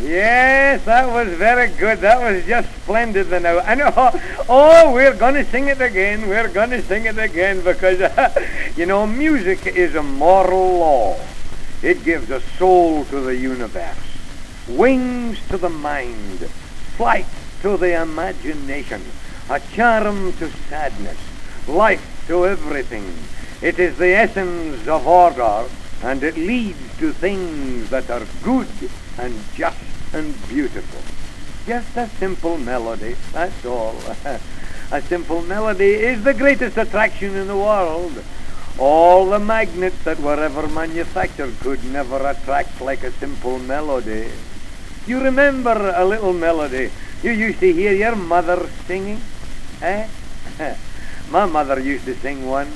Yes, that was very good. That was just splendid. Now, I know. Oh, we're going to sing it again. We're going to sing it again because, you know, music is a moral law. It gives a soul to the universe, wings to the mind, flight to the imagination, a charm to sadness, life to everything. It is the essence of order, and it leads to things that are good and just and beautiful. Just a simple melody, that's all. a simple melody is the greatest attraction in the world. All the magnets that were ever manufactured could never attract like a simple melody. You remember a little melody you used to hear your mother singing? Eh? My mother used to sing one.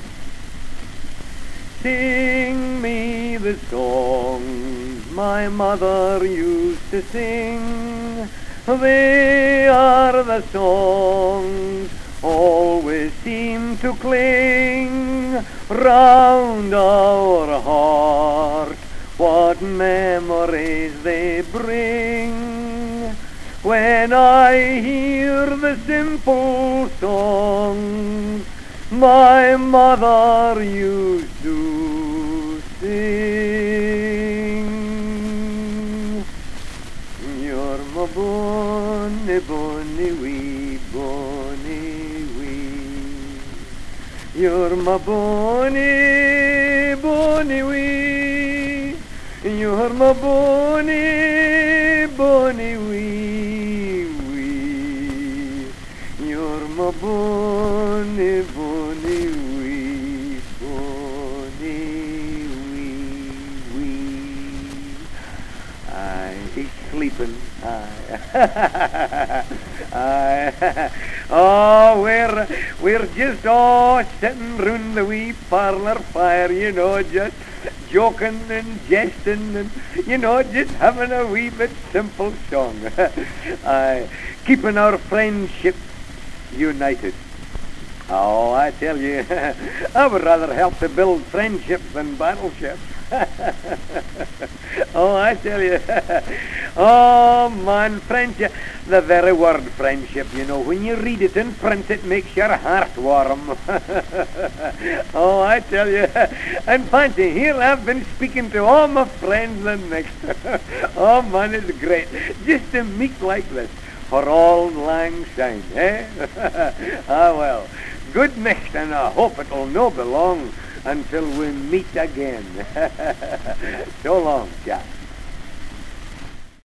Sing me the songs my mother used to sing. They are the songs always seem to cling round our heart. What memories they bring. When I hear the simple songs my mother used to sing. You're my bonny, bonny wee, bonny wee. You're my bonny, bonny wee. You're my bonny, bonny wee, wee. You're my bonny, sleeping. Aye. Aye. oh, we're we're just all sitting round the wee parlour fire, you know, just joking and jesting and you know, just having a wee bit simple song. Aye, keeping our friendship united. Oh, I tell you, I would rather help to build friendships than battleships. oh, I tell you. oh, man, friendship. The very word friendship, you know, when you read it in print, it makes your heart warm. oh, I tell you. And fancy, here I've been speaking to all my friends and next. oh, man, it's great. Just to meet like this for auld lang syne, eh? ah, well, good night, and I hope it'll no be long until we meet again. so long, Jack.